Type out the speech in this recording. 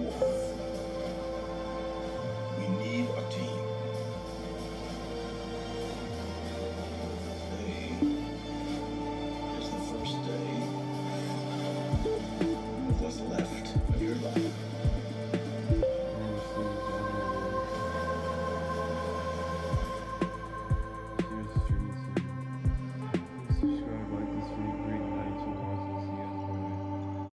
Whoa.